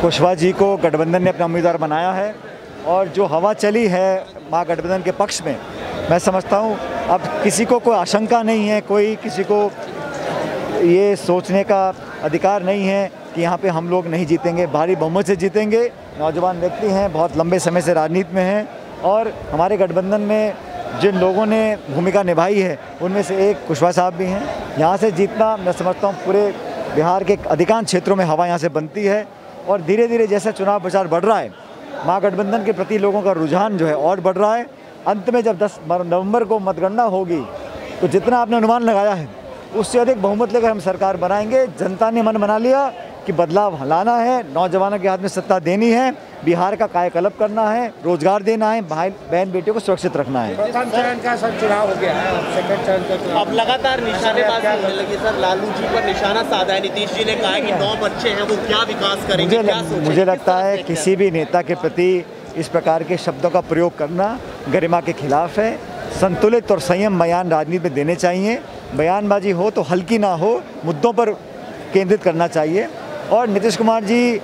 कुशवाहा जी को गठबंधन ने अपना उम्मीदवार बनाया है और जो हवा चली है महागठबंधन के पक्ष में, मैं समझता हूँ अब किसी को कोई आशंका नहीं है, कोई किसी को ये सोचने का अधिकार नहीं है कि यहाँ पे हम लोग नहीं जीतेंगे, भारी बहुमत से जीतेंगे। नौजवान व्यक्ति हैं, बहुत लंबे समय से राजनीति में हैं और हमारे गठबंधन में जिन लोगों ने भूमिका निभाई है, उनमें से एक कुशवाहा साहब भी हैं। यहाँ से जीतना, मैं समझता हूँ, पूरे बिहार के अधिकांश क्षेत्रों में हवा यहाँ से बनती है। और धीरे धीरे जैसा चुनाव प्रचार बढ़ रहा है, महागठबंधन के प्रति लोगों का रुझान जो है और बढ़ रहा है। अंत में जब 10 नवंबर को मतगणना होगी तो जितना आपने अनुमान लगाया है, उससे अधिक बहुमत लेकर हम सरकार बनाएँगे। जनता ने मन बना लिया कि बदलाव लाना है नौजवानों के हाथ में सत्ता देनी है बिहार का कायाकल्प करना है रोज़गार देना है भाई बहन बेटियों को सुरक्षित रखना है। प्रथम चरण का सर चुनाव हो गया है सेकंड चरण का चुनाव। अब लगातार निशानेबाजी होने लगी सर लालू जी पर निशाना साधा है। नीतीश जी ने कहा कि नौ बच्चे हैं वो क्या विकास करेंगे मुझे क्या मुझे लगता है किसी भी नेता के प्रति इस प्रकार के शब्दों का प्रयोग करना गरिमा के खिलाफ है। संतुलित और संयम बयान राजनीति में देने चाहिए। बयानबाजी हो तो हल्की ना हो मुद्दों पर केंद्रित करना चाहिए। और नीतीश कुमार जी,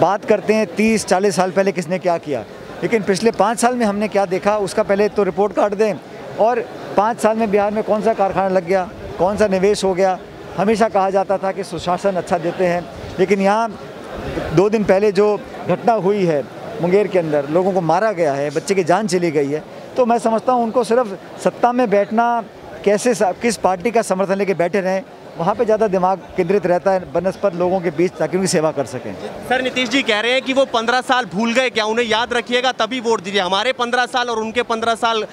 बात करते हैं तीस, चालीस साल पहले किसने क्या किया। लेकिन पिछले पाँच साल में हमने क्या देखा, उसका पहले तो रिपोर्ट कार्ड दें। और पाँच साल में बिहार में कौन सा कारखाना लग गया, कौन सा निवेश हो गया, हमेशा कहा जाता था कि सुशासन अच्छा देते हैं। लेकिन यहाँ दो दिन पहले जो घटना हुई है, मुंगेर के अंदर, लोगों को मारा गया है, बच्चे की जान चली गई है। तो मैं समझता हूँ उनको सिर्फ़ सत्ता में बैठना, कैसे किस पार्टी का समर्थन लेके बैठे रहें वहाँ पे ज़्यादा दिमाग केंद्रित रहता है बनस्पत लोगों के बीच ताकि उनकी सेवा कर सकें। सर नीतीश जी कह रहे हैं कि वो पंद्रह साल भूल गए क्या? उन्हें याद रखिएगा तभी वोट दीजिए। हमारे पंद्रह साल और उनके पंद्रह साल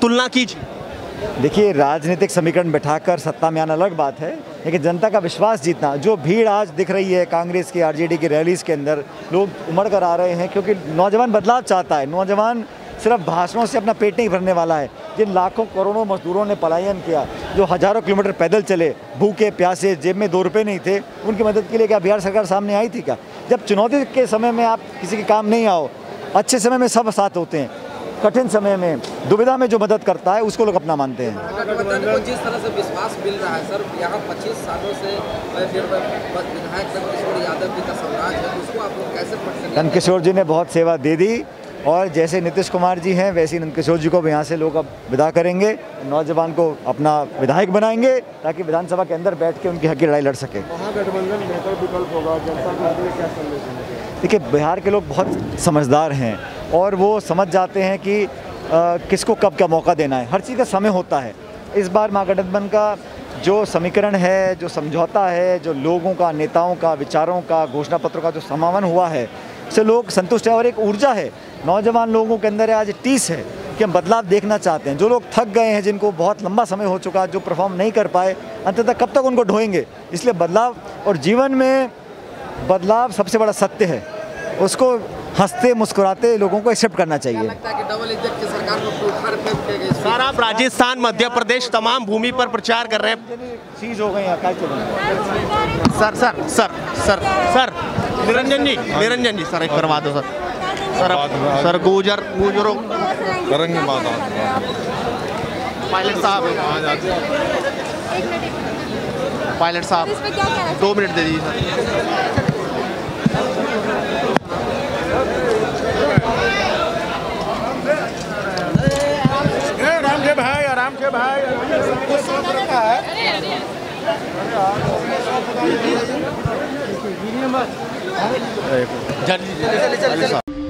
तुलना कीजिए। देखिए राजनीतिक समीकरण बैठाकर सत्ता में आना अलग बात है लेकिन जनता का विश्वास जीतना जो भीड़ आज दिख रही है कांग्रेस की आरजेडी की रैलीज के अंदर लोग उमड़ कर आ रहे हैं क्योंकि नौजवान बदलाव चाहता है। नौजवान सिर्फ़ भाषणों से अपना पेट नहीं भरने वाला है। जिन लाखों करोड़ों मजदूरों ने पलायन किया जो हज़ारों किलोमीटर पैदल चले भूखे प्यासे जेब में दो रुपये नहीं थे उनकी मदद के लिए क्या बिहार सरकार सामने आई थी क्या? जब चुनौती के समय में आप किसी के काम नहीं आओ अच्छे समय में सब साथ होते हैं कठिन समय में दुविधा में जो मदद करता है उसको लोग अपना मानते हैं। को जिस तरह से विश्वास मिल रहा है सर यहाँ 25 सालों से विधायक नंदकिशोर यादव जी का साम्राज्य है उसको आप लोग कैसे नंदकिशोर जी ने बहुत सेवा दे दी और जैसे नीतीश कुमार जी हैं वैसे ही नंदकिशोर जी को भी यहाँ से लोग अब विदा करेंगे। नौजवान को अपना विधायक बनाएँगे ताकि विधानसभा के अंदर बैठ के उनकी हक की लड़ाई लड़ सके। महागठबंधन बेहतर विकल्प होगा जनता के क्या संदेश देखिए बिहार के लोग बहुत समझदार हैं और वो समझ जाते हैं कि अ, किसको कब क्या मौका देना है। हर चीज़ का समय होता है। इस बार महागठबंधन का जो समीकरण है जो समझौता है जो लोगों का नेताओं का विचारों का घोषणा पत्रों का जो समावन हुआ है से लोग संतुष्ट है और एक ऊर्जा है। नौजवान लोगों के अंदर आज टीस है कि हम बदलाव देखना चाहते हैं। जो लोग थक गए हैं जिनको बहुत लंबा समय हो चुका है जो परफॉर्म नहीं कर पाए अंततः कब तक उनको ढोएँगे? इसलिए बदलाव और जीवन में बदलाव सबसे बड़ा सत्य है। उसको हँसते मुस्कुराते लोगों को एक्सेप्ट करना चाहिए। लगता है कि डबल इज़्ज़त की सरकार को पुरखा फेंक के गई सर आप राजस्थान मध्य प्रदेश तमाम भूमि पर प्रचार कर रहे हैं। चीज़ हो गई sir sir sir sir sir Niranjan ji Niranjan ji sir एक करवा दो सर। सर सर गुजर गुजरो करेंगे बात आज पायलट साहब पायलट साहब दो मिनट दे दीजिए सर आराम से भाई आराम से भाई जल्दी